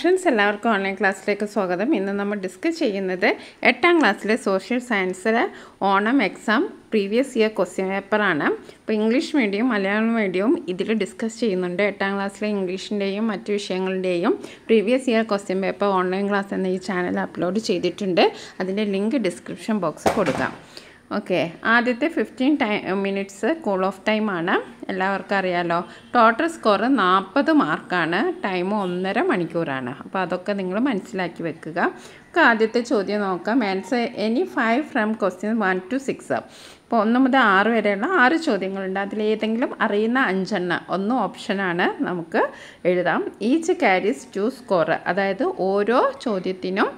Friends എല്ലാവർക്കും online ക്ലാസ്സിലേക്ക് സ്വാഗതം. ഇന്ന് നമ്മൾ ഡിസ്കസ് ചെയ്യുന്നത് എട്ടാം ക്ലാസ്സിലെ social സയൻസിലെ Onam exam previous year question പേപ്പറാണ് അപ്പോൾ ഇംഗ്ലീഷ് മീഡിയം മലയാളം മീഡിയവും ഇതിൽ ഡിസ്കസ് ചെയ്യുന്നുണ്ട്. എട്ടാം ക്ലാസ്സിലെ ഇംഗ്ലീഷിന്റെയും മറ്റു വിഷയങ്ങളുടെയും previous year question paper online class എന്ന ഈ ചാനൽ അപ്ലോഡ് ചെയ്തിട്ടുണ്ട്. അതിന്റെ ലിങ്ക് ഡിസ്ക്രിപ്ഷൻ ബോക്സിൽ കൊടുക്കാം. ഓക്കെ ആദ്യത്തെ fifteen time minutes cool off ടൈമാണ് എല്ലാവർക്കും അറിയാലോ ടോട്ടൽ സ്കോർ നാൽപ്പത് മാർക്കാണ് ടൈം ഒന്നര മണിക്കൂറാണ്. അപ്പോൾ അതൊക്കെ നിങ്ങൾ മനസ്സിലാക്കി വെക്കുക. നമുക്ക് ആദ്യത്തെ ചോദ്യം നോക്കാം. Answer any five from question one two six അപ്പോൾ ഒന്ന് മുതൽ ആറ് വരെയുള്ള ആറ് ചോദ്യങ്ങളുണ്ട്. അതിലേതെങ്കിലും അറിയുന്ന അഞ്ചെണ്ണം ഒന്ന് ഓപ്ഷനാണ് നമുക്ക് എഴുതാം. ഈച്ച് ക്യാരീസ് ടു സ്കോർ അതായത് ഓരോ ചോദ്യത്തിനും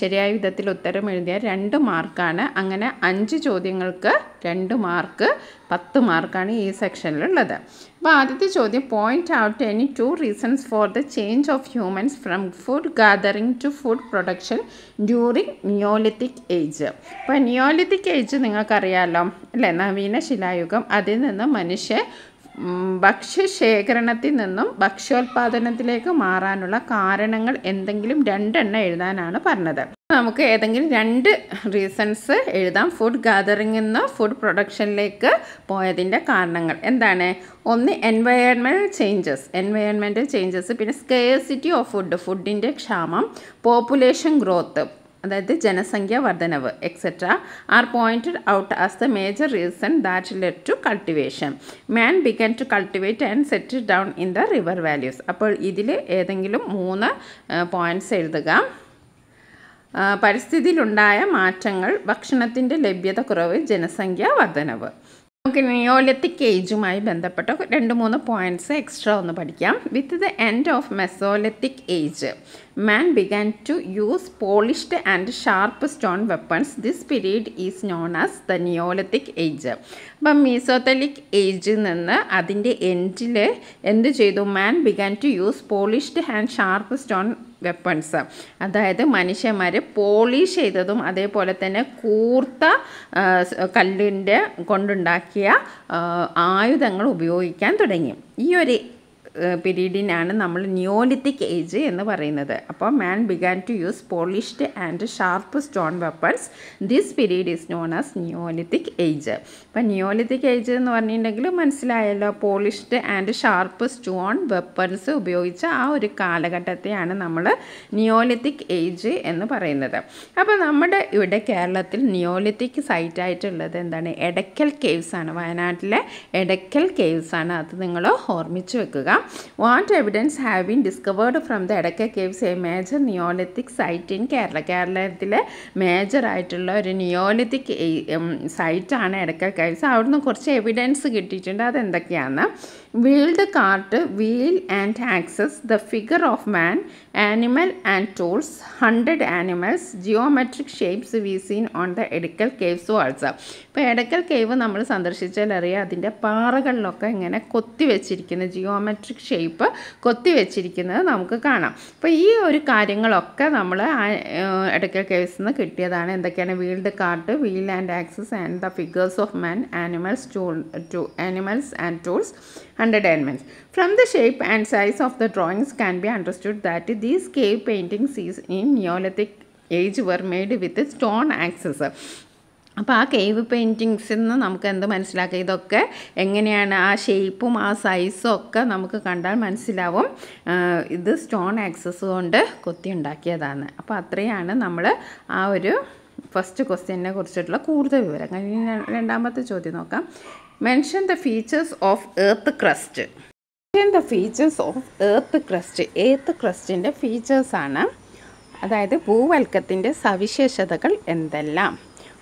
ശരിയായ വിധത്തിൽ ഉത്തരം എഴുതിയ രണ്ട് മാർക്കാണ്. അങ്ങനെ അഞ്ച് ചോദ്യങ്ങൾക്ക് രണ്ട് മാർക്ക് പത്ത് മാർക്കാണ് ഈ സെക്ഷനിലുള്ളത്. അപ്പോൾ ആദ്യത്തെ ചോദ്യം point out any two reasons for the change of humans from food gathering to food production during Neolithic age അപ്പോൾ നിയോലിത്തിക് ഏജ് നിങ്ങൾക്കറിയാമല്ലോ അല്ലേ? നവീന ശിലായുഗം അതിൽ നിന്ന് മനുഷ്യ ഭക്ഷ്യശേഖരണത്തിൽ നിന്നും ഭക്ഷ്യോൽപാദനത്തിലേക്ക് മാറാനുള്ള കാരണങ്ങൾ എന്തെങ്കിലും രണ്ടെണ്ണം എഴുതാനാണ് പറഞ്ഞത്. നമുക്ക് ഏതെങ്കിലും രണ്ട് റീസൺസ് എഴുതാം. ഫുഡ് ഗാദറിംഗിൽ നിന്ന് ഫുഡ് പ്രൊഡക്ഷനിലേക്ക് പോയതിന്റെ കാരണങ്ങൾ എന്താണ്? ഒന്ന് എൻവയോൺമെന്റൽ ചേഞ്ചസ് എൻവയോൺമെന്റൽ ചേഞ്ചസ് പിന്നെ സ്കേഴ്സിറ്റി ഓഫ് ഫുഡ് ഫുഡിന്റെ ക്ഷാമം പോപ്പുലേഷൻ ഗ്രോത്ത് അതായത് ജനസംഖ്യ വർധനവ് etcetera are pointed out as the major reason that led to cultivation man began to cultivate and set down in the river valleys അപ്പോൾ ഇതിൽ ഏതെങ്കിലും മൂന്ന് പോയിന്റ്സ് എഴുതുക. പരിസ്ഥിതിയിലുണ്ടായ മാറ്റങ്ങൾ ഭക്ഷണത്തിന്റെ ലഭ്യത കുറവ് ജനസംഖ്യ വർധനവ്. നമുക്ക് നിയോലിത്തിക് ഏജുമായി ബന്ധപ്പെട്ട രണ്ട് മൂന്ന് പോയിന്റ്സ് എക്സ്ട്രാ ഒന്ന് പഠിക്കാം. With the end of mesolithic age man began to use polished and sharp stone weapons this period is known as the neolithic age അപ്പം മീസോത്തലിക് ഏജിൽ നിന്ന് അതിന്റെ എൻഡിൽ എന്ത് ചെയ്തു? Man began to use polished and sharp stone weapons അതായത് മനുഷ്യന്മാർ polish ചെയ്തതും അതേപോലെ തന്നെ കൂർത്ത കല്ലിന്റെ കൊണ്ടുണ്ടാക്കിയ ആയുധങ്ങൾ ഉപയോഗിക്കാൻ തുടങ്ങി. ഈ ഒരു പീരീഡിനാണ് നമ്മൾ നിയോലിത്തിക് ഏജ് എന്ന് പറയുന്നത്. അപ്പോൾ man began to use polished and sharp stone weapons this period is known as neolithic age അപ്പം നിയോലിത്തിക് ഏജ് എന്ന് പറഞ്ഞിട്ടുണ്ടെങ്കിൽ മനസ്സിലായല്ലോ polished and sharp stone weapons ഉപയോഗിച്ച ആ ഒരു കാലഘട്ടത്തെയാണ് നമ്മൾ നിയോലിത്തിക് ഏജ് എന്ന് പറയുന്നത്. അപ്പോൾ നമ്മുടെ ഇവിടെ കേരളത്തിൽ നിയോലിത്തിക് സൈറ്റായിട്ടുള്ളത് എന്താണ്? എടക്കൽ കേവ്സ് ആണ്. വയനാട്ടിലെ എടക്കൽ കേവ്സ് ആണ്. അത് നിങ്ങൾ ഓർമ്മിച്ച് വെക്കുക. What evidence have been discovered from the Edakkal caves a major neolithic site in Kerala കേരളത്തിലെ മേജർ ആയിട്ടുള്ള ഒരു നിയോലിത്തിക് സൈറ്റാണ് എടക്ക കേവ്സ് അവിടുന്ന് കുറച്ച് എവിഡൻസ് കിട്ടിയിട്ടുണ്ട്. അതെന്തൊക്കെയാണ്? Wheeled cart wheel and axes the figure of man animal and tools hunted animals geometric shapes we seen on the Edakkal caves walls ഇപ്പോൾ Edakkal cave നമ്മൾ സന്ദർശിച്ചാൽ അറിയാം അതിന്റെ പാറകളിലൊക്കെ ഇങ്ങനെ കൊത്തി വെച്ചിരിക്കുന്ന ജിയോമെട്രിക് ഷേപ്പ് കൊത്തി വെച്ചിരിക്കുന്നത് നമുക്ക് കാണാം. അപ്പോൾ ഈ ഒരു കാര്യങ്ങളൊക്കെ നമ്മൾ എടക്കൽ കേവ്സിൽ നിന്ന് കിട്ടിയതാണ്. എന്തൊക്കെയാണ്? Wheeled cart wheel and axes and the figures of man animals tool to animals and tools animals from the shape and size of the drawings can be understood that these cave paintings is in neolithic age were made with stone axes അപ്പോൾ ആ cave പെയിന്റിങ്സിൽ നിന്ന് നമുക്ക് എന്ത് മനസ്സിലാക്കുക ഇതൊക്കെ എങ്ങനെയാണ് ആ ഷേപ്പും ആ സൈസും ഒക്കെ നമുക്ക് കണ്ടാൽ മനസ്സിലാവും. ഇത് സ്റ്റോൺ ആക്സസ് കൊണ്ട് കൊത്തി ഉണ്ടാക്കിയതാണ്. അപ്പോൾ അത്രയാണ് നമ്മൾ ആ ഒരു ഫസ്റ്റ് ക്വസ്റ്റ്യനെ കുറിച്ചിട്ടുള്ള കൂടുതൽ വിവരം ഇനി രണ്ടാമത്തെ ചോദ്യം നോക്കാം. Mention the features of earth crust mention the features of earth crust earth ക്രസ്റ്റിന്റെ ഫീച്ചേഴ്സാണ് അതായത് ഭൂവൽക്കത്തിന്റെ സവിശേഷതകൾ എന്തെല്ലാം?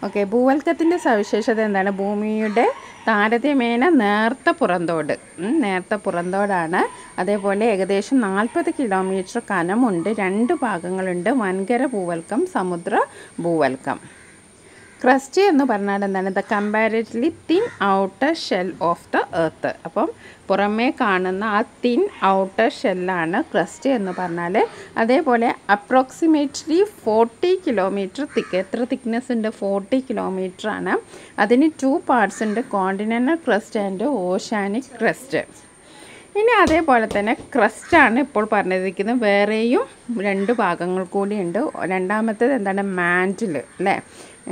ഓക്കെ ഭൂവൽക്കത്തിന്റെ സവിശേഷത എന്താണ്? ഭൂമിയുടെ താരതമ്യേന നേർത്ത പുറന്തോട്. നേർത്ത പുറന്തോടാണ്. അതേപോലെ ഏകദേശം നാൽപ്പത് കിലോമീറ്റർ കനമുണ്ട് രണ്ട് ഭാഗങ്ങളുണ്ട്. വൻകര ഭൂവൽക്കം സമുദ്ര ഭൂവൽക്കം. ക്രസ്റ്റ് എന്ന് പറഞ്ഞാൽ എന്താണ്? The comparatively thin outer shell of the earth അപ്പം പുറമേ കാണുന്ന ആ തിൻ ഔട്ടർ ഷെല്ലാണ് ക്രസ്റ്റ് എന്ന് പറഞ്ഞാൽ. അതേപോലെ അപ്രോക്സിമേറ്റ്ലി ഫോർട്ടി കിലോമീറ്റർ തിക്ക് എത്ര തിക്നെസ് ഉണ്ട്? ഫോർട്ടി കിലോമീറ്റർ ആണ്. അതിന് ടു പാർട്സ് ഉണ്ട്. Continental crust and oceanic crust ഇനി അതേപോലെ തന്നെ ക്രസ്റ്റാണ് ഇപ്പോൾ പറഞ്ഞിരിക്കുന്നത്. വേറെയും രണ്ട് ഭാഗങ്ങൾ കൂടിയുണ്ട് രണ്ടാമത്തേത് എന്താണ്? മാന്റിൽ അല്ലേ?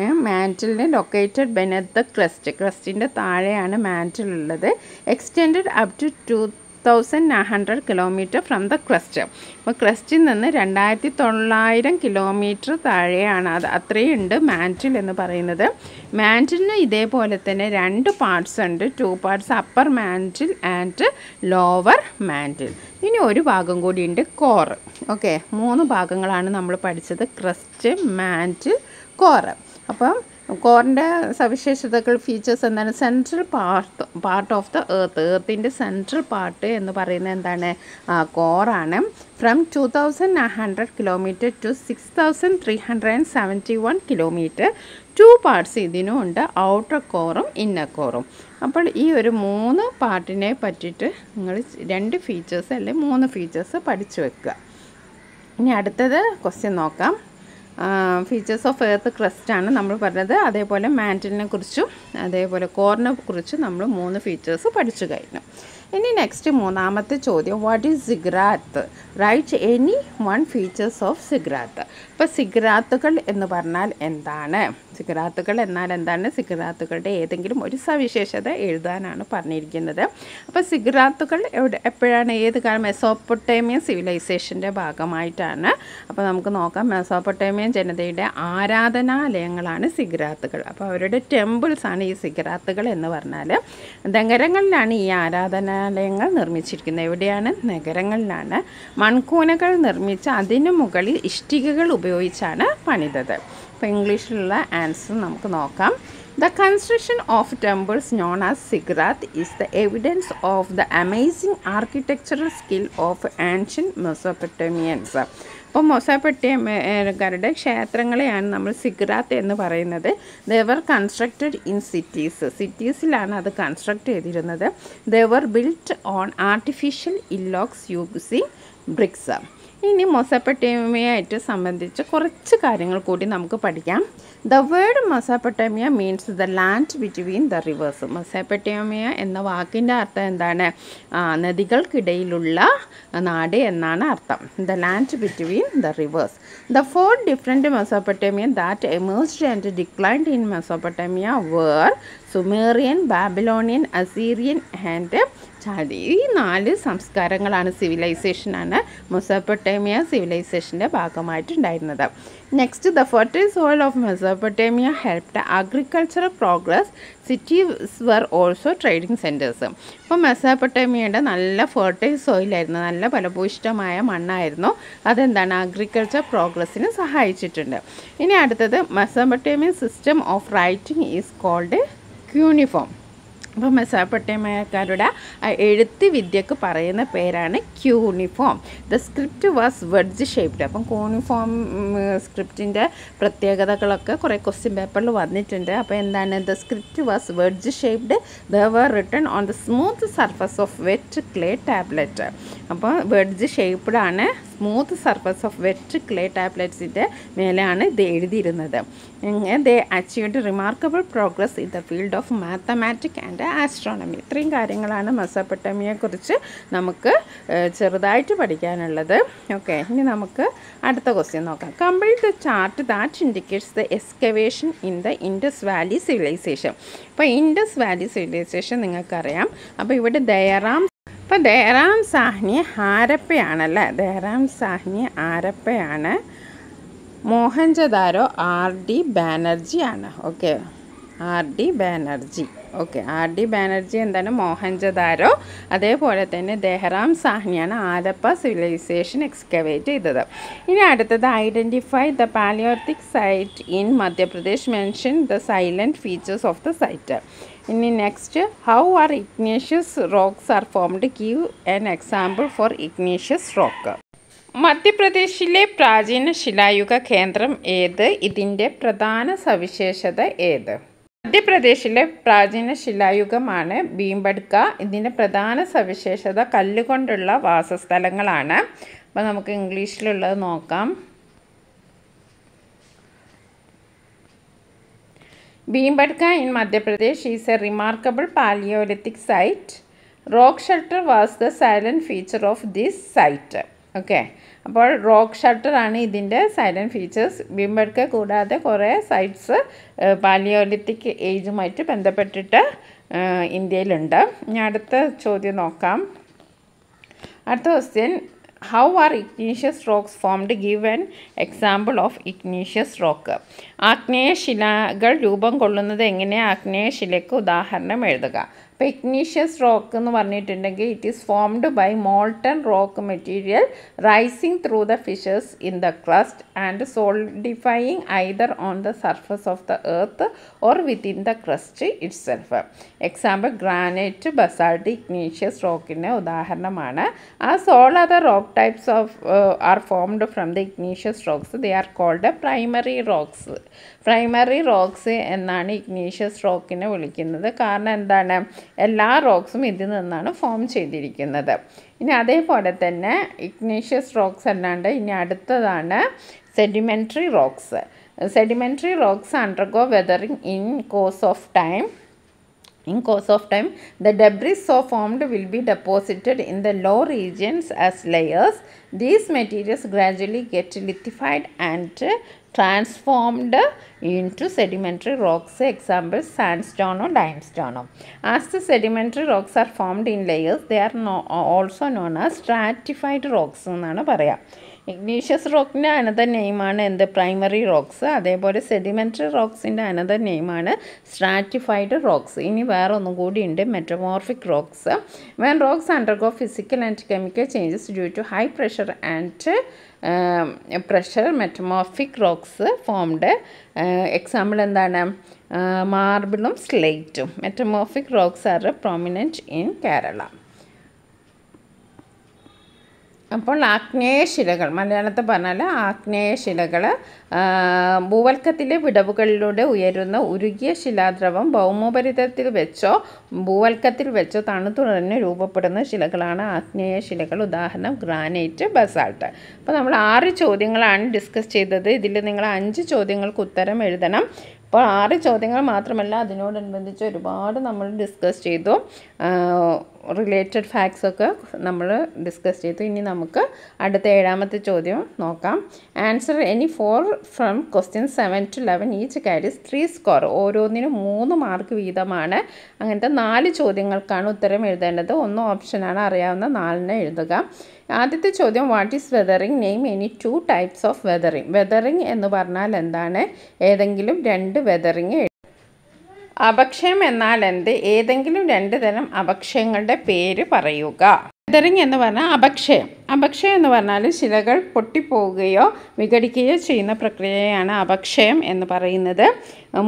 മാന്റിലിന് ലൊക്കേറ്റഡ് ബെനത്ത് ദ ക്രസ്റ്റ് ക്രസ്റ്റിന്റെ താഴെയാണ് മാന്റിൽ ഉള്ളത് extended up to two thousand hundred kilometre from the crust അപ്പോൾ ക്രസ്റ്റിൽ നിന്ന് രണ്ടായിരത്തി തൊള്ളായിരം കിലോമീറ്റർ താഴെയാണ്. അത് അത്രയും ഉണ്ട് മാന്റിൽ എന്ന് പറയുന്നത്. മാന്റിലിന് ഇതേപോലെ തന്നെ രണ്ട് പാർട്സ് ഉണ്ട്. Two parts upper mantle and lower mantle ഇനി ഒരു ഭാഗം കൂടിയുണ്ട് കോർ ഓക്കെ മൂന്ന് ഭാഗങ്ങളാണ് നമ്മൾ പഠിച്ചത്. ക്രസ്റ്റ് മാന്റിൽ കോറ് അപ്പം കോറിന്റെ സവിശേഷതകൾ ഫീച്ചേഴ്സ് എന്താണ്? Central part part of the earth എർത്തിന്റെ central part എന്ന് പറയുന്നത് എന്താണ്? കോറാണ് from two thousand hundred kilometre to six thousand three hundred and seventy one kilometre two parts ഇതിനും ഉണ്ട്. ഔട്ടർ കോറും ഇന്നർ കോറും അപ്പോൾ ഈ ഒരു മൂന്ന് പാർട്ടിനെ പറ്റിയിട്ട് നിങ്ങൾ രണ്ട് ഫീച്ചേഴ്സ് അല്ലെങ്കിൽ മൂന്ന് ഫീച്ചേഴ്സ് പഠിച്ചു വെക്കുക. ഇനി അടുത്തത് ക്വസ്റ്റ്യൻ നോക്കാം. ഫീച്ചേഴ്സ് ഓഫ് എർത്ത് ക്രസ്റ്റാണ് നമ്മൾ പറഞ്ഞത്. അതേപോലെ മാന്റിലിനെ കുറിച്ചും അതേപോലെ കോറിനെ കുറിച്ചും നമ്മൾ മൂന്ന് ഫീച്ചേഴ്സ് പഠിച്ചു കഴിഞ്ഞു. ഇനി നെക്സ്റ്റ് മൂന്നാമത്തെ ചോദ്യം what is ziggurat write any one features of ziggurat ഇപ്പോൾ സിഗ്രാത്തുകൾ എന്ന് പറഞ്ഞാൽ എന്താണ്? സിഗ്രാത്തുകൾ എന്നാൽ എന്താണ്? സിഗ്രാത്തുകളുടെ ഏതെങ്കിലും ഒരു സവിശേഷത എഴുതാനാണ് പറഞ്ഞിരിക്കുന്നത്. അപ്പോൾ സിഗ്രാത്തുകൾ എവിടെ എപ്പോഴാണ്? ഏത് കാലം? മെസോപ്പൊട്ടേമിയൻ സിവിലൈസേഷന്റെ ഭാഗമായിട്ടാണ്. അപ്പോൾ നമുക്ക് നോക്കാം. മെസോപ്പൊട്ടേമിയൻ ജനതയുടെ ആരാധനാലയങ്ങളാണ് സിഗ്രാത്തുകൾ അപ്പോൾ അവരുടെ ടെമ്പിൾസാണ് ഈ സിഗ്രാത്തുകൾ എന്ന് പറഞ്ഞാൽ നഗരങ്ങളിലാണ് ഈ ദേവാലയങ്ങൾ നിർമ്മിച്ചിരിക്കുന്നത്. എവിടെയാണ്? നഗരങ്ങളിലാണ്. മൺകൂനകൾ നിർമ്മിച്ച് അതിനു മുകളിൽ ഇഷ്ടികകൾ ഉപയോഗിച്ചാണ് പണിതത്. ഇപ്പോൾ ഇംഗ്ലീഷിലുള്ള ആൻസർ നമുക്ക് നോക്കാം. The construction of temples known as ziggurat is the evidence of the amazing architectural skill of ancient Mesopotamians അപ്പോൾ മൊസാപ്പൊട്ടിയക്കാരുടെ ക്ഷേത്രങ്ങളെയാണ് നമ്മൾ സിഗ്രാത്ത് എന്ന് പറയുന്നത്. They were constructed in cities സിറ്റീസിലാണ് അത് കൺസ്ട്രക്ട് ചെയ്തിരുന്നത്. They were built on artificial hillocks using bricks ഇനി മൊസപ്പൊട്ടേമിയായിട്ട് സംബന്ധിച്ച് കുറച്ച് കാര്യങ്ങൾ കൂടി നമുക്ക് പഠിക്കാം. The word Mesopotamia means the land between the rivers Mesopotamia എന്ന വാക്കിന്റെ അർത്ഥം എന്താണ്? നദികൾക്കിടയിലുള്ള നാട് എന്നാണ് അർത്ഥം. The land between the rivers the four different Mesopotamian that emerged and declined in Mesopotamia were Sumerian Babylonian Assyrian and Chaldean. ഈ നാല് സംസ്കാരങ്ങളാണ് സിവിലൈസേഷനാണ് മെസോപ്പൊട്ടേമിയ സിവിലൈസേഷന്റെ ഭാഗമായിട്ടുണ്ടായിരുന്നത്. Next the fertile soil of Mesopotamia helped agricultural progress cities were also trading centres അപ്പോൾ മെസോപ്പൊട്ടേമിയയുടെ നല്ല fertile സോയിലായിരുന്നു നല്ല ഫലഭൂയിഷ്ടമായ മണ്ണായിരുന്നു. അതെന്താണ്? അഗ്രികൾച്ചർ പ്രോഗ്രസ്സിന് സഹായിച്ചിട്ടുണ്ട്. ഇനി അടുത്തത് Mesopotamian system of writing is called cuneiform അപ്പോൾ ആ എഴുത്ത് വിദ്യക്ക് പറയുന്ന പേരാണ് cuneiform the script was wedge shaped അപ്പം ക്യൂണിഫോം സ്ക്രിപ്റ്റിന്റെ പ്രത്യേകതകളൊക്കെ കുറേ ക്വസ്റ്റ്യൻ പേപ്പറിൽ വന്നിട്ടുണ്ട്. അപ്പോൾ എന്താണ്? The script was wedge shaped the were written on the smooth surface of wet clay tablet അപ്പോൾ വെഡ്ജ് ഷേപ്ഡ് ആണ് smooth surface of wet clay ടാബ്ലറ്റ്സിന്റെ മേലെയാണ് ഇത് എഴുതിയിരുന്നത്. They achieved remarkable progress in the field of mathematic and astronomy ഇത്രയും കാര്യങ്ങളാണ് മെസ്സപ്പെട്ടമിയെക്കുറിച്ച് നമുക്ക് ചെറുതായിട്ട് പഠിക്കാനുള്ളത്. ഓക്കെ ഇനി നമുക്ക് അടുത്ത ക്വസ്റ്റ്യൻ നോക്കാം. Complete the chart that indicates the excavation in the Indus valley civilisation അപ്പോൾ ഇൻഡസ് വാലി സിവിലൈസേഷൻ നിങ്ങൾക്കറിയാം. അപ്പോൾ ഇവിടെ ദയറാം അപ്പോൾ ദേറാം സാഹ്നി ഹാരപ്പയാണല്ലേ? ദേറാം സാഹ്നി ആരപ്പയാണ് Mohenjodaro R D ബാനർജിയാണ്. Okay. R D Banerjee. Okay. R D Banerjee എന്താണ്? മോഹൻജദാരോ. അതേപോലെ തന്നെ ദെഹ്റാം സാഹ്നിയാണ് ആലപ്പ സിവിലൈസേഷൻ എക്സ്കവേറ്റ് ചെയ്തത്. ഇനി അടുത്തത് identify the palaeolithic site in Madhya Pradesh mention the salient features of the site. ഇനി next how are igneous rocks are formed give an example for igneous rock മധ്യപ്രദേശിലെ പ്രാചീന ശിലായുഗ കേന്ദ്രം ഏത്? ഇതിന്റെ പ്രധാന സവിശേഷത ഏത്? മധ്യപ്രദേശിലെ പ്രാചീന ശിലായുഗമാണ് ഭീംബഡ്ക ഇതിന്റെ പ്രധാന സവിശേഷത കല്ലുകൊണ്ടുള്ള വാസസ്ഥലങ്ങളാണ്. അപ്പോൾ നമുക്ക് ഇംഗ്ലീഷിലുള്ളത് നോക്കാം. Bhimbetka in Madhya Pradesh is a remarkable palaeolithic site rock shelter was the salient feature of this site okay അപ്പോൾ റോക്ക് ഷട്ടറാണ് ഇതിന്റെ സൈലന്റ് ഫീച്ചേഴ്സ് ഭീംബഡ്ക കൂടാതെ കുറേ സൈറ്റ്സ് പാലിയോലിത്തിക് ഏജുമായിട്ട് ബന്ധപ്പെട്ടിട്ട് ഇന്ത്യയിലുണ്ട്. ഞാൻ അടുത്ത ചോദ്യം നോക്കാം. അടുത്ത question how are igneous rocks formed give an example of igneous rock ആഗ്നേയ ശിലകൾ രൂപം കൊള്ളുന്നത് എങ്ങനെ? ആഗ്നേയശിലയ്ക്ക് ഉദാഹരണം എഴുതുക. അപ്പോൾ ഇഗ്നീഷ്യസ് റോക്ക് എന്ന് പറഞ്ഞിട്ടുണ്ടെങ്കിൽ it is formed by molten rock material rising through the fissures in the crust and solidifying either on the surface of the earth or within the crust itself example granite basalt igneous റോക്കിന്റെ ഉദാഹരണമാണ്. As all other rock types of are formed from the igneous rocks they are called primary rocks primary rocks എന്നാണ് igneous റോക്കിനെ വിളിക്കുന്നത്. കാരണം എന്താണ്? എല്ലാ റോക്സും ഇതിൽ നിന്നാണ് form ചെയ്തിരിക്കുന്നത്. ഇനി അതേപോലെ തന്നെ ഇഗ്നീഷ്യസ് റോക്സ് അല്ലാണ്ട് ഇനി അടുത്തതാണ് sedimentary rocks sedimentary rocks undergo weathering in course of time In course of time, the debris so formed will be deposited in the low regions as layers. These materials gradually get lithified and transformed into sedimentary rocks, example sandstone or limestone. As the sedimentary rocks are formed in layers, they are no, also known as stratified rocks. Igneous റോക്കിന്റെ another നെയിമാണ് എന്ത്? Primary rocks. അതേപോലെ sedimentary റോക്സിന്റെ another നെയിമാണ് stratified rocks. ഇനി വേറെ ഒന്നും കൂടി ഉണ്ട്. Metamorphic rocks. When rocks undergo physical and chemical changes due to high pressure and pressure metamorphic rocks formed example എന്താണ്? മാർബിളും സ്ലേറ്റും metamorphic rocks are prominent in Kerala അപ്പോൾ ആഗ്നേയശിലകൾ മലയാളത്തിൽ പറഞ്ഞാൽ ആഗ്നേയശിലകൾ ഭൂവൽക്കത്തിലെ വിടവുകളിലൂടെ ഉയരുന്ന ഉരുകിയ ശിലാദ്രവം ഭൗമോപരിതലത്തിൽ വെച്ചോ ഭൂവൽക്കത്തിൽ വെച്ചോ തണുത്തുടഞ്ഞ് രൂപപ്പെടുന്ന ശിലകളാണ് ആഗ്നേയ ശിലകൾ ഉദാഹരണം ഗ്രാനൈറ്റ് ബസാൾട്ട്. അപ്പോൾ നമ്മൾ ആറ് ചോദ്യങ്ങളാണ് ഡിസ്കസ് ചെയ്തത്. ഇതിൽ നിങ്ങൾ അഞ്ച് ചോദ്യങ്ങൾക്ക് ഉത്തരം എഴുതണം. അപ്പോൾ ആറ് ചോദ്യങ്ങൾ മാത്രമല്ല അതിനോടനുബന്ധിച്ച് ഒരുപാട് നമ്മൾ ഡിസ്കസ് ചെയ്തു. റിലേറ്റഡ് ഫാക്ട്സ് ഒക്കെ നമ്മൾ ഡിസ്കസ് ചെയ്തു. ഇനി നമുക്ക് അടുത്ത ഏഴാമത്തെ ചോദ്യം നോക്കാം. Answer any four from question seven to eleven each carries three score ഓരോന്നിനും മൂന്ന് മാർക്ക് വീതമാണ്. അങ്ങനത്തെ നാല് ചോദ്യങ്ങൾക്കാണ് ഉത്തരം എഴുതേണ്ടത്. ഒന്ന് ഓപ്ഷനാണ് അറിയാവുന്ന നാലിനെ എഴുതുക. ആദ്യത്തെ ചോദ്യം what is weathering name any two types of weathering weathering എന്ന് പറഞ്ഞാൽ എന്താണ്? ഏതെങ്കിലും രണ്ട് വെതറിങ് അപക്ഷയം എന്നാൽ എന്ത് ഏതെങ്കിലും രണ്ട് തരം അപക്ഷയങ്ങളുടെ പേര് പറയുക. വെതറിങ് എന്ന് പറഞ്ഞാൽ അപക്ഷയം. അപക്ഷയം എന്ന് പറഞ്ഞാൽ ശിലകൾ പൊട്ടിപ്പോവുകയോ വിഘടിക്കുകയോ ചെയ്യുന്ന പ്രക്രിയയാണ് അപക്ഷയം എന്ന് പറയുന്നത്.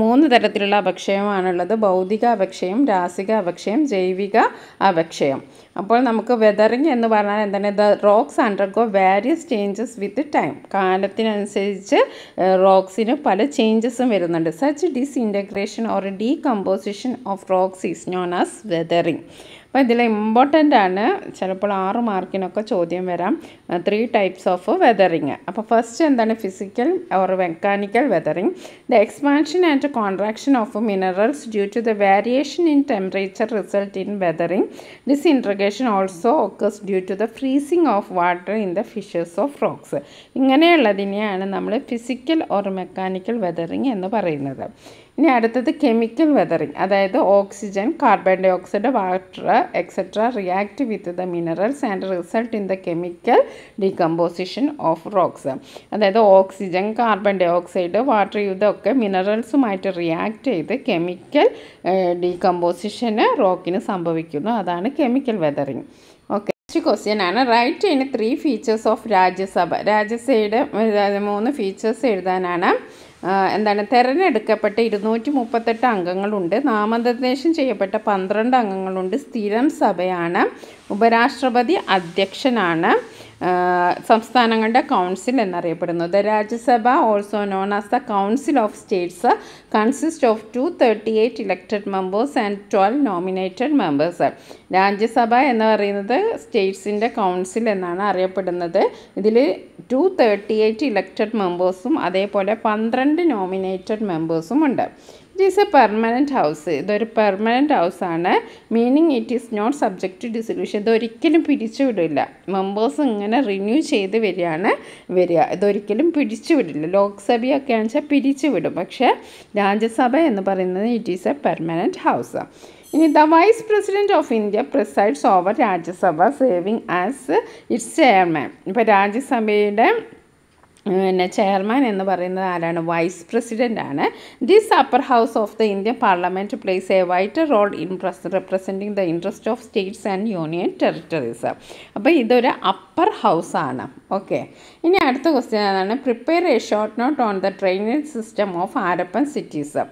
മൂന്ന് തരത്തിലുള്ള അപക്ഷയമാണുള്ളത്. ഭൗതിക അപക്ഷയം രാസിക അപക്ഷയം ജൈവിക അപക്ഷയം. അപ്പോൾ നമുക്ക് വെതറിങ് എന്ന് പറഞ്ഞാൽ എന്താണ്? The rocks undergo various changes with time കാലത്തിനനുസരിച്ച് റോക്സിന് പല ചേഞ്ചസും വരുന്നുണ്ട്. Such disintegration or decomposition of rocks is known as weathering അപ്പോൾ ഇതിൽ ഇമ്പോർട്ടന്റ് ആണ്. ചിലപ്പോൾ ആറ് മാർക്കിനൊക്കെ ചോദ്യം വരാം. ത്രീ ടൈപ്സ് ഓഫ് വെതറിങ് അപ്പോൾ ഫസ്റ്റ് എന്താണ്? Physical or mechanical weathering the expansion and contraction of minerals due to the variation in temperature result in weathering disintegration also occurs due to the freezing of water in the fissures of rocks ഇങ്ങനെയുള്ളതിനെയാണ് നമ്മൾ physical or mechanical weathering എന്ന് പറയുന്നത്. ഇനി അടുത്തത് chemical weathering അതായത് oxygen carbon dioxide water etcetera react with the minerals and result in the chemical decomposition of rocks അതായത് oxygen carbon dioxide water ഇതൊക്കെ മിനറൽസുമായിട്ട് react ചെയ്ത് കെമിക്കൽ ഡീകമ്പോസിഷന് റോക്കിന് സംഭവിക്കുന്നു. അതാണ് കെമിക്കൽ വെതറിങ് നെക്സ്റ്റ് ക്വസ്റ്റ്യൻ ആണ്. Write in three features of Rajya Sabha രാജ്യസഭയുടെ മൂന്ന് ഫീച്ചേഴ്സ് എഴുതാനാണ്. എന്താണ്? തിരഞ്ഞെടുക്കപ്പെട്ട ഇരുന്നൂറ്റി മുപ്പത്തെട്ട് അംഗങ്ങളുണ്ട്. നാമനിർദ്ദേശം ചെയ്യപ്പെട്ട പന്ത്രണ്ട് അംഗങ്ങളുണ്ട്. സ്ഥിരം സഭയാണ്. ഉപരാഷ്ട്രപതി അധ്യക്ഷനാണ്. സംസ്ഥാനങ്ങളുടെ കൗൺസിൽ എന്നറിയപ്പെടുന്നത് Rajya Sabha also known as the council of states consist of two thirty eight elected members and twelve nominated members Rajya Sabha എന്ന് പറയുന്നത് സ്റ്റേറ്റ്സിന്റെ കൗൺസിൽ എന്നാണ് അറിയപ്പെടുന്നത്. ഇതിൽ ടു തേർട്ടി എയ്റ്റ് ഇലക്റ്റഡ് മെമ്പേഴ്സും അതേപോലെ പന്ത്രണ്ട് നോമിനേറ്റഡ് മെമ്പേഴ്സും ഉണ്ട്. It is a permanent house ഇതൊരു permanent ഹൗസാണ് meaning it is not subject to dissolution ഇതൊരിക്കലും പിരിച്ചുവിടില്ല മെമ്പേഴ്സ് ഇങ്ങനെ റിന്യൂ ചെയ്ത് വരികയാണ് വരിക. ഇതൊരിക്കലും പിരിച്ചുവിടില്ല ലോക്സഭയൊക്കെ വെച്ചാൽ പിരിച്ചു വിടും. പക്ഷേ രാജ്യസഭ എന്ന് പറയുന്നത് it is a permanent house ഇനി the vice president of India presides over Rajya Sabha serving as its chairman ഇപ്പോൾ രാജ്യസഭയുടെ പിന്നെ ചെയർമാൻ എന്ന് പറയുന്നത് ആരാണ്? വൈസ് പ്രസിഡന്റ് ആണ്. This upper house of the Indian parliament plays a vital role in press representing the interest of states and union territories അപ്പോൾ ഇതൊരു upper house ആണ്. ഓക്കെ ഇനി അടുത്ത ക്വസ്റ്റ്യൻ ആണ് prepare a short note on the drainage system of Harappan cities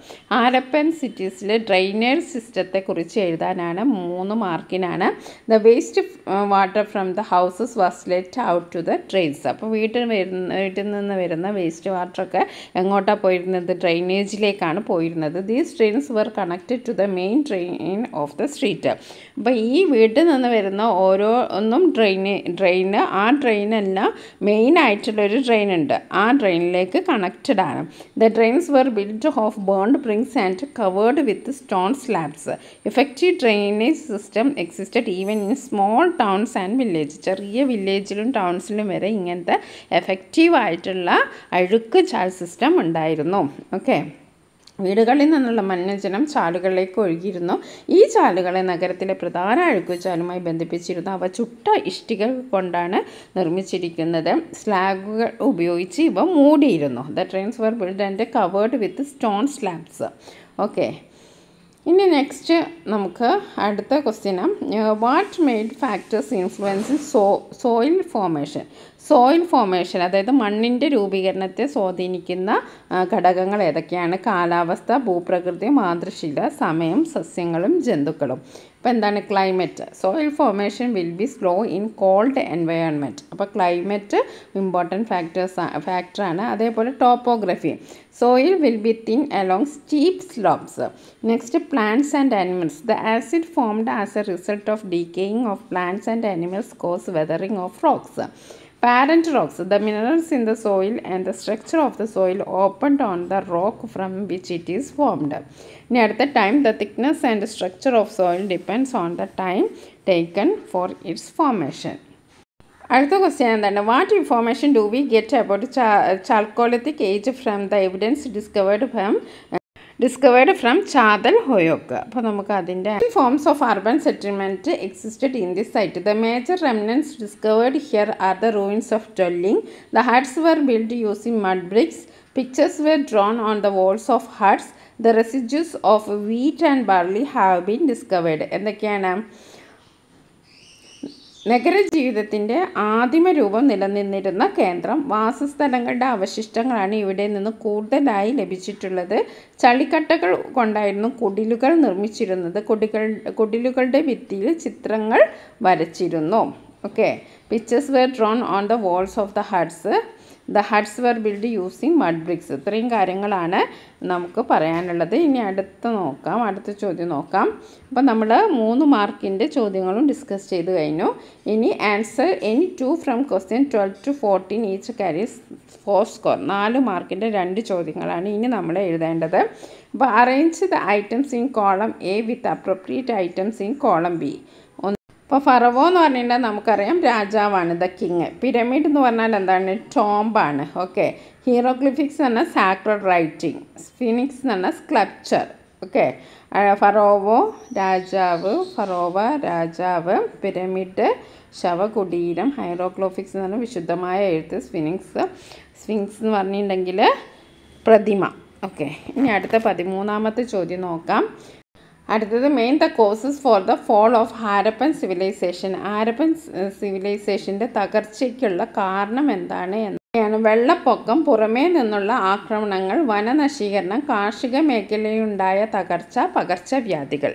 Harappan സിറ്റീസിലെ drainage സിസ്റ്റത്തെ കുറിച്ച് എഴുതാനാണ് മൂന്ന് മാർക്കിനാണ് the waste water from the houses was let out to the drains അപ്പോൾ വീട്ടിൽ വരുന്ന വീട്ടിൽ നിന്ന് വരുന്ന വേസ്റ്റ് വാട്ടറൊക്കെ എങ്ങോട്ടാണ് പോയിരുന്നത്? ഡ്രെയിനേജിലേക്കാണ് പോയിരുന്നത്. These drains were connected to the main drain of the street അപ്പോൾ ഈ വീട്ടിൽ നിന്ന് വരുന്ന ഓരോ ഒന്നും ഡ്രെയിന് ഡ്രെയിന് ആ ട്രെയിനല്ല മെയിൻ ആയിട്ടുള്ളൊരു ട്രെയിൻ ഉണ്ട്. ആ ട്രെയിനിലേക്ക് കണക്റ്റഡ് ആണ്. The drains were build of burnt bricks and covered with stone slabs effective drainage system existed even in small towns and village ചെറിയ വില്ലേജിലും ടൗൺസിലും വരെ ഇങ്ങനത്തെ എഫക്റ്റീവ് ആയിട്ടുള്ള അഴുക്ക് ചാൽ സിസ്റ്റം ഉണ്ടായിരുന്നു. ഓക്കെ വീടുകളിൽ നിന്നുള്ള മലിനജലം ചാലുകളിലേക്ക് ഒഴുകിയിരുന്നു. ഈ ചാലുകളെ നഗരത്തിലെ പ്രധാന അഴുക്കുചാലുമായി ബന്ധിപ്പിച്ചിരുന്നു അവ ചുട്ട ഇഷ്ടികൾ കൊണ്ടാണ് നിർമ്മിച്ചിരിക്കുന്നത്. സ്ലാഗുകൾ ഉപയോഗിച്ച് ഇവ മൂടിയിരുന്നു. The drains were build and covered with stone slabs okay ഇനി നെക്സ്റ്റ് നമുക്ക് അടുത്ത ക്വസ്റ്റ്യനാണ് what made factors influence so soil formation soil formation അതായത് മണ്ണിന്റെ രൂപീകരണത്തെ സ്വാധീനിക്കുന്ന ഘടകങ്ങൾ ഏതൊക്കെയാണ്? കാലാവസ്ഥ ഭൂപ്രകൃതി മാതൃശില സമയം സസ്യങ്ങളും ജന്തുക്കളും. അപ്പോൾ എന്താണ് climate soil formation will be slow in cold environment അപ്പോൾ ക്ലൈമറ്റ് ഇമ്പോർട്ടന്റ് ഫാക്ടേഴ്സ് ഫാക്ടറാണ് അതേപോലെ topography soil will be thin along steep slopes next plants and animals the acid formed as a result of decaying of plants and animals cause weathering of rocks Parent rocks, the minerals in the soil and the structure of the soil opened on the rock from which it is formed. ഇനി അടുത്ത time the thickness and structure of soil depends on the time taken for its formation അടുത്ത question എന്താണ് what information do we get about chalcolithic age from the evidence discovered from discovered from Catal Huyuk അപ്പോൾ നമുക്ക് അതിന്റെ forms of urban settlement existed in this site the major remnants discovered here are the ruins of dwelling the huts were build using mud bricks pictures were drawn on the walls of huts the residues of wheat and barley have been discovered എന്തൊക്കെയാണ്? നഗരജീവിതത്തിന്റെ ആദിമ രൂപം നിലനിന്നിരുന്ന കേന്ദ്രം വാസസ്ഥലങ്ങളുടെ അവശിഷ്ടങ്ങളാണ് ഇവിടെ നിന്ന് കൂടുതലായി ലഭിച്ചിട്ടുള്ളത്. ചളിക്കട്ടകൾ കൊണ്ടായിരുന്നു കുടിലുകൾ നിർമ്മിച്ചിരുന്നത്. കുടികൾ കുടിലുകളുടെ ഭിത്തിയിൽ ചിത്രങ്ങൾ വരച്ചിരുന്നു. Okay. Pictures were drawn on the walls of the huts the huts were build using mud bricks ഇത്രയും കാര്യങ്ങളാണ് നമുക്ക് പറയാനുള്ളത്. ഇനി അടുത്ത നോക്കാം. അടുത്ത ചോദ്യം നോക്കാം. അപ്പോൾ നമ്മൾ മൂന്ന് മാർക്കിന്റെ ചോദ്യങ്ങളും ഡിസ്കസ് ചെയ്ത് കഴിഞ്ഞു. ഇനി answer any two from question twelve to fourteen each carries four score നാല് മാർക്കിന്റെ രണ്ട് ചോദ്യങ്ങളാണ് ഇനി നമ്മൾ എഴുതേണ്ടത്. അപ്പോൾ arrange the items in column A with appropriate items in column B ഇപ്പോൾ ഫറവോ എന്ന് പറഞ്ഞിട്ടുണ്ടെങ്കിൽ നമുക്കറിയാം രാജാവാണ് ദ കിങ്. പിരമിഡ് എന്ന് പറഞ്ഞാൽ എന്താണ്? ടോംബാണ് ഓക്കെ. ഹീറോഗ്ലിഫിക്സ് എന്ന് പറഞ്ഞാൽ സാക്രഡ് റൈറ്റിംഗ് സ്ഫിനിക്സ് എന്ന് പറഞ്ഞാൽ സ്ക്ലപ്ചർ ഓക്കെ. ഫറോവോ രാജാവ് ഫറോവ രാജാവ് പിരമിഡ് ശവകുടീരം ഹൈറോഗ്ലോഫിക്സ് എന്ന് പറഞ്ഞാൽ വിശുദ്ധമായ എഴുത്ത് സ്ഫിനിക്സ് സ്ഫിങ്സ് എന്ന് പറഞ്ഞിട്ടുണ്ടെങ്കിൽ പ്രതിമ. ഓക്കെ. ഇനി അടുത്ത പതിമൂന്നാമത്തെ ചോദ്യം നോക്കാം. അടുത്തത് main the causes for the fall of Harappan civilisation Harappan സിവിലൈസേഷന്റെ തകർച്ചയ്ക്കുള്ള കാരണം എന്താണ് എന്നാണ് വെള്ളപ്പൊക്കം പുറമേ നിന്നുള്ള ആക്രമണങ്ങൾ വനനശീകരണം കാർഷിക മേഖലയിലുണ്ടായ തകർച്ച പകർച്ചവ്യാധികൾ.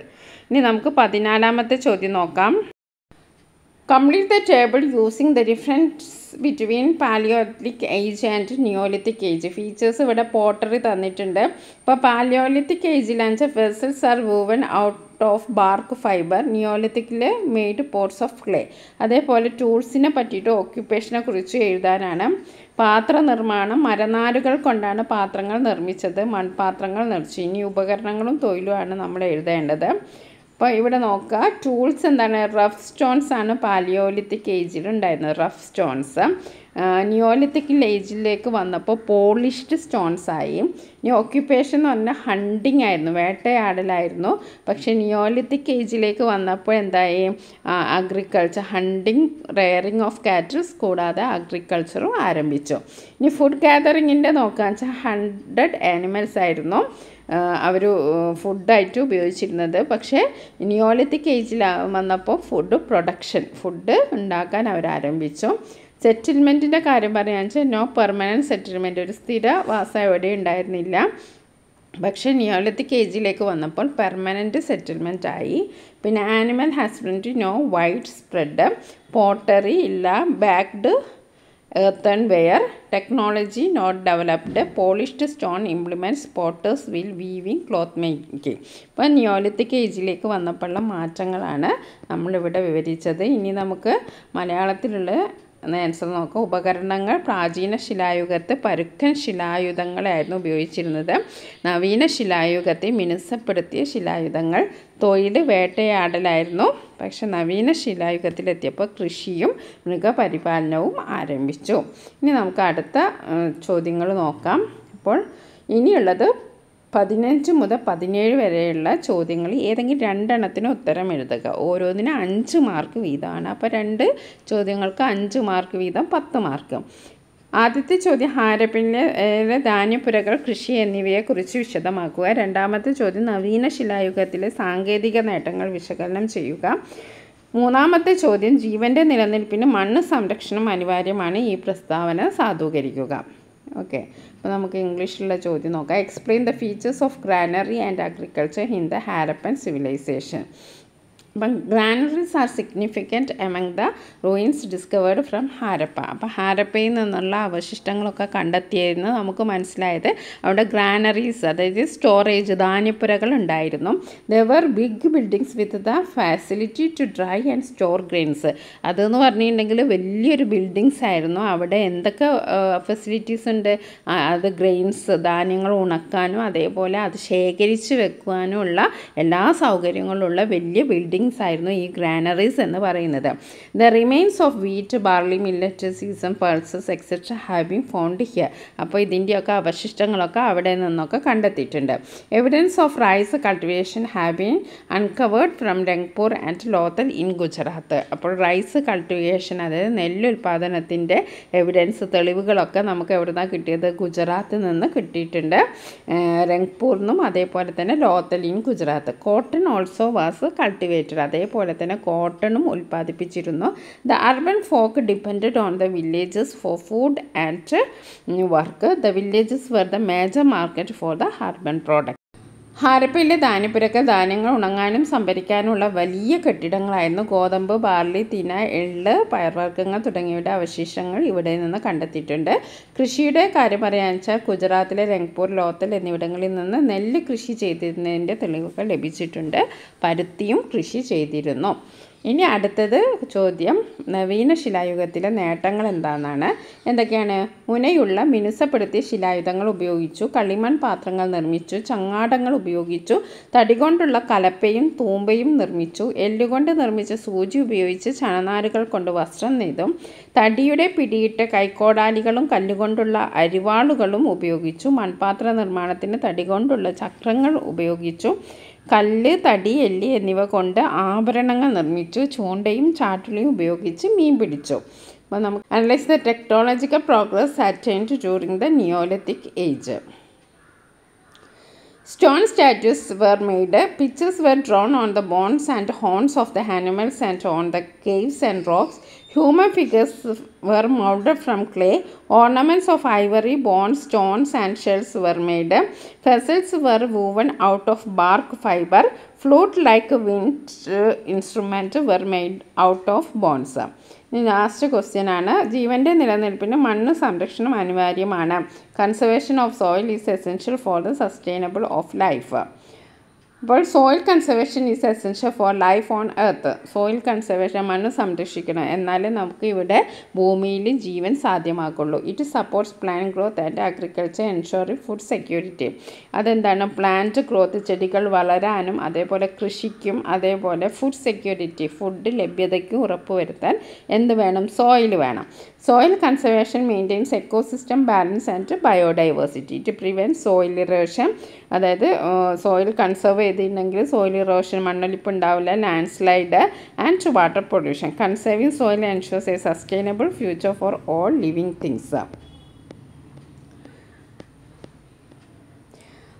ഇനി നമുക്ക് പതിനാലാമത്തെ ചോദ്യം നോക്കാം. Complete the table using the difference between palaeolithic age and neolithic age features ഇവിടെ പോട്ടറി തന്നിട്ടുണ്ട്. ഇപ്പോൾ palaeolithic ഏജിലാണെന്ന് vessels are woven out of bark fibre നിയോലിത്തിക്കിൽ made pots of clay അതേപോലെ ടൂൾസിനെ പറ്റിയിട്ട് ഓക്യുപ്പേഷനെ കുറിച്ച് എഴുതാനാണ്. പാത്ര നിർമ്മാണം മരനാരുകൾ കൊണ്ടാണ് പാത്രങ്ങൾ നിർമ്മിച്ചത് മൺപാത്രങ്ങൾ നിർമ്മിച്ചു ഇനി ഉപകരണങ്ങളും തൊഴിലുമാണ് നമ്മൾ എഴുതേണ്ടത്. അപ്പോൾ ഇവിടെ നോക്കുക. ടൂൾസ് എന്താണ്? റഫ് സ്റ്റോൺസ് ആണ് പാലിയോലിത്തിക് ഏജിൽ ഉണ്ടായിരുന്നത്. റഫ് സ്റ്റോൺസ് നിയോലിത്തിക് ഏജിലേക്ക് വന്നപ്പോൾ പോളിഷ്ഡ് സ്റ്റോൺസ് ആയി. ഇനി ഓക്യുപ്പേഷൻ എന്ന് പറഞ്ഞാൽ ഹണ്ടിങ് ആയിരുന്നു. വേട്ടയാടലായിരുന്നു. പക്ഷേ നിയോലിത്തിക് ഏജിലേക്ക് വന്നപ്പോൾ എന്തായി? Agriculture hunting rearing of cattles കൂടാതെ അഗ്രികൾച്ചറും ആരംഭിച്ചു. ഇനി ഫുഡ് ഗാദറിങ്ങിന്റെ നോക്കുകയെന്ന് വെച്ചാൽ ഹൺഡ്രഡ് ആനിമൽസ് ആയിരുന്നു. അവർ ഫുഡായിട്ട് ഉപയോഗിച്ചിരുന്നത്. പക്ഷേ നിയോലിത്തിക് ഏജിൽ വന്നപ്പോൾ ഫുഡ് പ്രൊഡക്ഷൻ ഫുഡ് ഉണ്ടാക്കാൻ അവരാരംഭിച്ചു സെറ്റിൽമെന്റിന്റെ കാര്യം പറയുകയാണെന്ന് വെച്ചാൽ നോ പെർമനന്റ് സെറ്റിൽമെന്റ് ഒരു സ്ഥിരവാസം എവിടെ ഉണ്ടായിരുന്നില്ല. പക്ഷേ നിയോലിത്തിക് ഏജിലേക്ക് വന്നപ്പോൾ പെർമനന്റ് സെറ്റിൽമെന്റ് ആയി. പിന്നെ animal husbandry no widespread pottery ഇല്ല baked earthenware technology not developed polished stone implements potter's wheel weaving cloth making ഇപ്പോൾ നിയോലിത്തിക് ഏജിലേക്ക് വന്നപ്പോഴുള്ള മാറ്റങ്ങളാണ് നമ്മളിവിടെ വിവരിച്ചത്. ഇനി നമുക്ക് മലയാളത്തിലുള്ള ആൻസർ നോക്കാം. ഉപകരണങ്ങൾ പ്രാചീന ശിലായുഗത്ത് പരുക്കൻ ശിലായുധങ്ങളായിരുന്നു ഉപയോഗിച്ചിരുന്നത്. നവീന ശിലായുഗത്തെ മിനുസപ്പെടുത്തിയ ശിലായുധങ്ങൾ തൊഴിൽ വേട്ടയാടലായിരുന്നു. പക്ഷെ നവീന ശിലായുഗത്തിലെത്തിയപ്പോൾ കൃഷിയും മൃഗപരിപാലനവും ആരംഭിച്ചു. ഇനി നമുക്ക് അടുത്ത ചോദ്യങ്ങൾ നോക്കാം. അപ്പോൾ ഇനിയുള്ളത് പതിനഞ്ച് മുതൽ പതിനേഴ് വരെയുള്ള ചോദ്യങ്ങൾ. ഏതെങ്കിലും രണ്ടെണ്ണത്തിന് ഉത്തരം എഴുതുക. ഓരോന്നിനും അഞ്ച് മാർക്ക് വീതമാണ്. അപ്പോൾ രണ്ട് ചോദ്യങ്ങൾക്ക് അഞ്ച് മാർക്ക് വീതം പത്ത് മാർക്ക്. ആദ്യത്തെ ചോദ്യം ഹാരപ്പിലെ ധാന്യപ്പുരകൾ കൃഷി എന്നിവയെക്കുറിച്ച് വിശദമാക്കുക. രണ്ടാമത്തെ ചോദ്യം നവീന ശിലായുഗത്തിലെ സാങ്കേതിക നേട്ടങ്ങൾ വിശകലനം ചെയ്യുക. മൂന്നാമത്തെ ചോദ്യം ജീവന്റെ നിലനിൽപ്പിന് മണ്ണ് സംരക്ഷണം അനിവാര്യമാണ് ഈ പ്രസ്താവന സാധൂകരിക്കുക. ഓക്കെ. അപ്പോൾ നമുക്ക് ഇംഗ്ലീഷിലുള്ള ചോദ്യം നോക്കാം. Explain the features of granary and agriculture in the Harappan civilisation അപ്പം granaries are significant among the ruins discovered from Harappa അപ്പോൾ ഹാരപ്പയിൽ നിന്നുള്ള അവശിഷ്ടങ്ങളൊക്കെ കണ്ടെത്തിയെന്ന് നമുക്ക് മനസ്സിലായത് അവിടെ ഗ്രാനറീസ് അതായത് സ്റ്റോറേജ് ധാന്യപ്പുരകൾ ഉണ്ടായിരുന്നു. There big buildings with the facility to dry and store grains അതെന്ന് പറഞ്ഞിട്ടുണ്ടെങ്കിൽ വലിയൊരു ബിൽഡിങ്സ് ആയിരുന്നു. അവിടെ എന്തൊക്കെ ഫെസിലിറ്റീസ് ഉണ്ട്? അത് ഗ്രെയിൻസ് ധാന്യങ്ങൾ ഉണക്കാനും അതേപോലെ അത് ശേഖരിച്ച് വെക്കുവാനും ഉള്ള എല്ലാ സൗകര്യങ്ങളുള്ള വലിയ ബിൽഡിങ്സ് ആയിരുന്നു ഈ ഗ്രാനറീസ് എന്ന് പറയുന്നത്. The remains of wheat barley millet sesame pulses etcetera have been found here അപ്പോൾ ഇതിന്റെയൊക്കെ അവശിഷ്ടങ്ങളൊക്കെ അവിടെ നിന്നൊക്കെ കണ്ടെത്തിയിട്ടുണ്ട്. Evidence of rice cultivation have been uncovered from Rangpur and Lothal in Gujarat അപ്പോൾ റൈസ് കൾട്ടിവേഷൻ അതായത് നെല്ല് ഉൽപ്പാദനത്തിന്റെ എവിഡൻസ് തെളിവുകളൊക്കെ നമുക്ക് എവിടെ നിന്നാണ് കിട്ടിയത്? ഗുജറാത്തിൽ നിന്ന് കിട്ടിയിട്ടുണ്ട്. രംഗ്പൂർ അതേപോലെ തന്നെ Lothal in Gujarat cotton also was cultivated അതേപോലെ തന്നെ കോട്ടണും ഉൽപ്പാദിപ്പിച്ചിരുന്നു. The urban folk depend on the villages for food and work. The villages were the major market for the urban product. ഹാരപ്പയിലെ ധാന്യപ്പുരക്ക് ധാന്യങ്ങൾ ഉണങ്ങാനും സംഭരിക്കാനുമുള്ള വലിയ കെട്ടിടങ്ങളായിരുന്നു ഗോതമ്പ് ബാർലി തിന എള്ള് പയർവർഗങ്ങൾ തുടങ്ങിയവയുടെ അവശിഷ്ടങ്ങൾ ഇവിടെ നിന്ന് കണ്ടെത്തിയിട്ടുണ്ട്. കൃഷിയുടെ കാര്യം പറയാച്ചാൽ ഗുജറാത്തിലെ രംഗ്പൂർ ലോത്തൽ എന്നിവിടങ്ങളിൽ നിന്ന് നെല്ല് കൃഷി ചെയ്തിരുന്നതിന്റെ തെളിവുകൾ ലഭിച്ചിട്ടുണ്ട്. പരുത്തിയും കൃഷി ചെയ്തിരുന്നു. ഇനി അടുത്തത് ചോദ്യം. നവീന ശിലായുഗത്തിലെ നേട്ടങ്ങൾ എന്താണെന്നാണ്. എന്തൊക്കെയാണ്? മുനയുള്ള മിനുസപ്പെടുത്തിയ ശിലായുധങ്ങൾ ഉപയോഗിച്ചു കളിമൺ പാത്രങ്ങൾ നിർമ്മിച്ചു ചങ്ങാടങ്ങൾ ഉപയോഗിച്ചു തടി കൊണ്ടുള്ള കലപ്പയും തൂമ്പയും നിർമ്മിച്ചു എല്ലുകൊണ്ട് നിർമ്മിച്ച സൂചി ഉപയോഗിച്ച് ചണനാരുകൾ കൊണ്ട് വസ്ത്രം നെയ്തും തടിയുടെ പിടിയിട്ട കൈക്കോടാലികളും കല്ലുകൊണ്ടുള്ള അരിവാളുകളും ഉപയോഗിച്ചു മൺപാത്ര നിർമ്മാണത്തിന് തടി കൊണ്ടുള്ള ചക്രങ്ങൾ ഉപയോഗിച്ചു കല്ല് തടി എല്ലി എന്നിവ കൊണ്ട് ആഭരണങ്ങൾ നിർമ്മിച്ചു ചൂണ്ടയും ചാട്ടുളിയും ഉപയോഗിച്ച് മീൻ പിടിച്ചു. അപ്പോൾ നമുക്ക് analyse the technological progress attained during the neolithic age stone statues were made pictures were drawn on the bones and horns of the animals and on the caves and rocks. Human figures were molded from clay. Ornaments of ivory, bones, stones, and shells were made. Vessels were woven out of bark fiber. Flute like wind uh, instruments were made out of bones. Last question ആണ് ജീവന്റെ നിലനിൽപ്പിന് മണ്ണ് സംരക്ഷണം അനിവാര്യമാണ് conservation of soil is essential for the sustainable of life അപ്പോൾ soil conservation is essential for life on earth soil conservation മണ്ണ് സംരക്ഷിക്കണം. എന്നാലേ നമുക്ക് ഇവിടെ ഭൂമിയിൽ ജീവൻ സാധ്യമാക്കുള്ളൂ. It supports plant growth and agriculture ensuring food security അതെന്താണ്? പ്ലാന്റ് ഗ്രോത്ത് ചെടികൾ വളരാനും അതേപോലെ കൃഷിക്കും അതേപോലെ ഫുഡ് സെക്യൂരിറ്റി ഫുഡ് ലഭ്യതയ്ക്കും ഉറപ്പുവരുത്താൻ എന്ത് വേണം? സോയിൽ വേണം. Soil conservation maintains ecosystem balance and biodiversity to prevent soil erosion അതായത് സോയിൽ കൺസേർവ് ചെയ്തിട്ടുണ്ടെങ്കിൽ സോയിൽ ഇറോഷൻ മണ്ണൊലിപ്പ് ഉണ്ടാവില്ല landslide and water pollution conserving soil ensures a sustainable future for all living things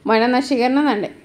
വനനശീകരണം നട